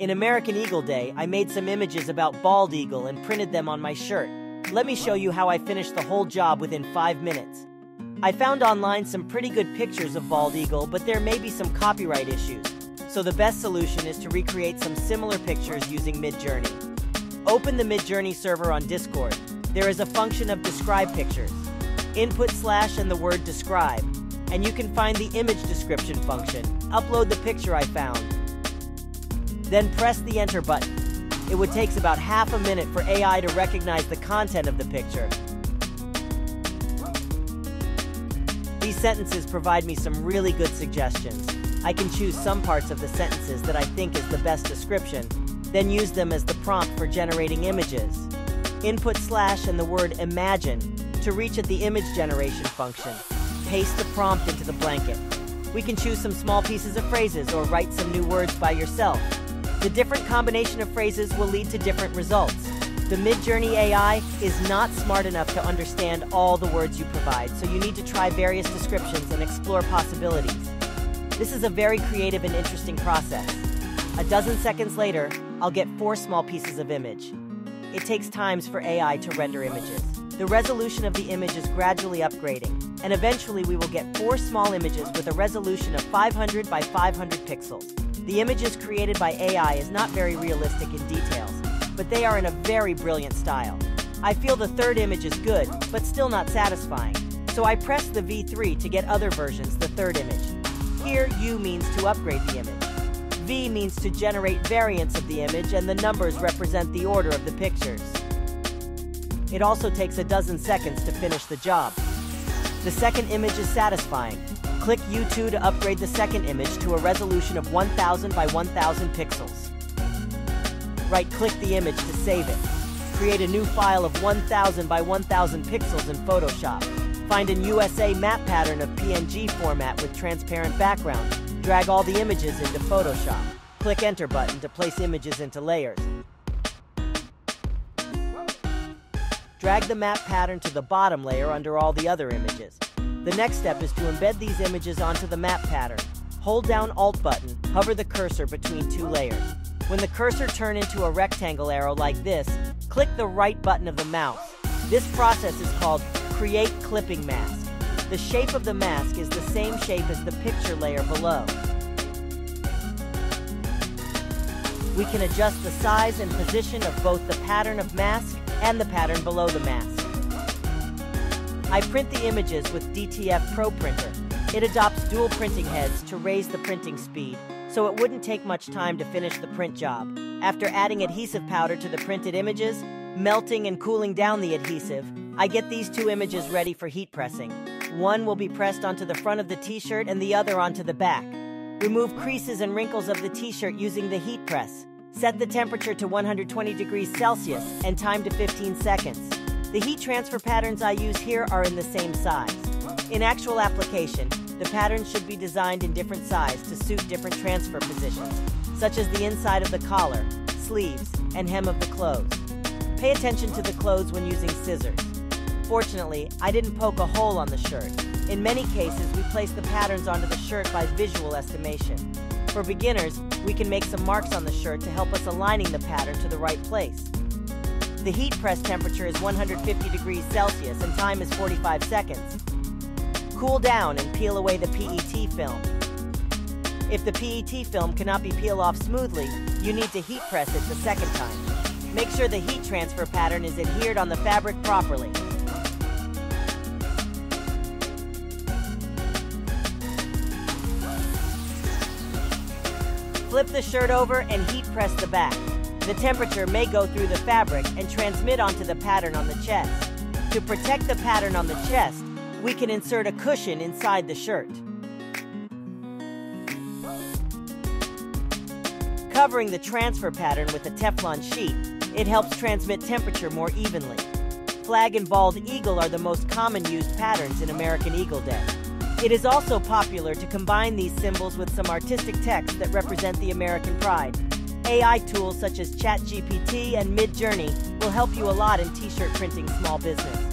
In American Eagle Day, I made some images about bald eagle and printed them on my shirt. Let me show you how I finished the whole job within five minutes. I found online some pretty good pictures of bald eagle, but there may be some copyright issues. So the best solution is to recreate some similar pictures using Midjourney. Open the Midjourney server on Discord. There is a function of describe pictures. Input slash and the word describe, and you can find the image description function. Upload the picture I found. Then press the enter button. It would take about half a minute for AI to recognize the content of the picture. These sentences provide me some really good suggestions. I can choose some parts of the sentences that I think is the best description, then use them as the prompt for generating images. Input slash and the word imagine to reach at the image generation function. Paste the prompt into the blanket. We can choose some small pieces of phrases or write some new words by yourself. The different combination of phrases will lead to different results. The Midjourney AI is not smart enough to understand all the words you provide, so you need to try various descriptions and explore possibilities. This is a very creative and interesting process. A dozen seconds later, I'll get four small pieces of image. It takes times for AI to render images. The resolution of the image is gradually upgrading, and eventually we will get four small images with a resolution of 500 by 500 pixels. The images created by AI is not very realistic in details, but they are in a very brilliant style. I feel the third image is good, but still not satisfying, so I press the V3 to get other versions, the third image. Here, U means to upgrade the image. V means to generate variants of the image, and the numbers represent the order of the pictures. It also takes a dozen seconds to finish the job. The second image is satisfying. Click U2 to upgrade the second image to a resolution of 1000 by 1000 pixels. Right-click the image to save it. Create a new file of 1000 by 1000 pixels in Photoshop. Find an USA map pattern of PNG format with transparent background. Drag all the images into Photoshop. Click Enter button to place images into layers. Drag the map pattern to the bottom layer under all the other images. The next step is to embed these images onto the map pattern. Hold down Alt button, hover the cursor between two layers. When the cursor turn into a rectangle arrow like this, click the right button of the mouse. This process is called Create Clipping Mask. The shape of the mask is the same shape as the picture layer below. We can adjust the size and position of both the pattern of mask and the pattern below the mask. I print the images with DTF Pro Printer. It adopts dual printing heads to raise the printing speed, so it wouldn't take much time to finish the print job. After adding adhesive powder to the printed images, melting and cooling down the adhesive, I get these two images ready for heat pressing. One will be pressed onto the front of the t-shirt and the other onto the back. Remove creases and wrinkles of the t-shirt using the heat press. Set the temperature to 120 degrees Celsius and time to 15 seconds. The heat transfer patterns I use here are in the same size. In actual application, the patterns should be designed in different size to suit different transfer positions, such as the inside of the collar, sleeves, and hem of the clothes. Pay attention to the clothes when using scissors. Fortunately, I didn't poke a hole on the shirt. In many cases, we place the patterns onto the shirt by visual estimation. For beginners, we can make some marks on the shirt to help us aligning the pattern to the right place. The heat press temperature is 150 degrees Celsius and time is 45 seconds. Cool down and peel away the PET film. If the PET film cannot be peeled off smoothly, you need to heat press it the second time. Make sure the heat transfer pattern is adhered on the fabric properly. Flip the shirt over and heat press the back. The temperature may go through the fabric and transmit onto the pattern on the chest. To protect the pattern on the chest, we can insert a cushion inside the shirt. Covering the transfer pattern with a Teflon sheet, it helps transmit temperature more evenly. Flag and bald eagle are the most common used patterns in American Eagle Day. It is also popular to combine these symbols with some artistic text that represent the American pride. AI tools such as ChatGPT and Midjourney will help you a lot in t-shirt printing small business.